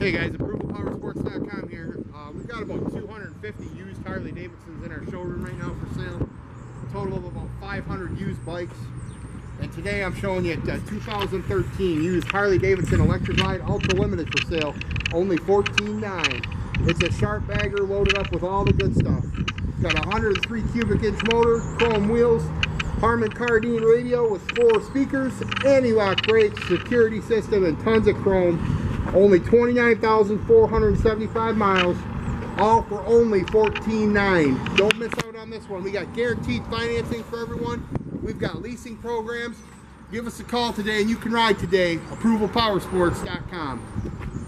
Hey guys, ApprovalPowersports.com here. Uh, we've got about 250 used Harley Davidsons in our showroom right now for sale. A total of about 500 used bikes. And today I'm showing you a 2013 used Harley Davidson Electra Glide Ultra Limited for sale. Only $14.9. It's a sharp bagger loaded up with all the good stuff. It's got a 103 cubic inch motor, chrome wheels, Harman Kardon radio with four speakers, anti-lock brakes, security system, and tons of chrome. Only 29,475 miles, all for only 14.9. Don't miss out on this one. We got guaranteed financing for everyone. We've got leasing programs. Give us a call today and you can ride today. ApprovalPowersports.com.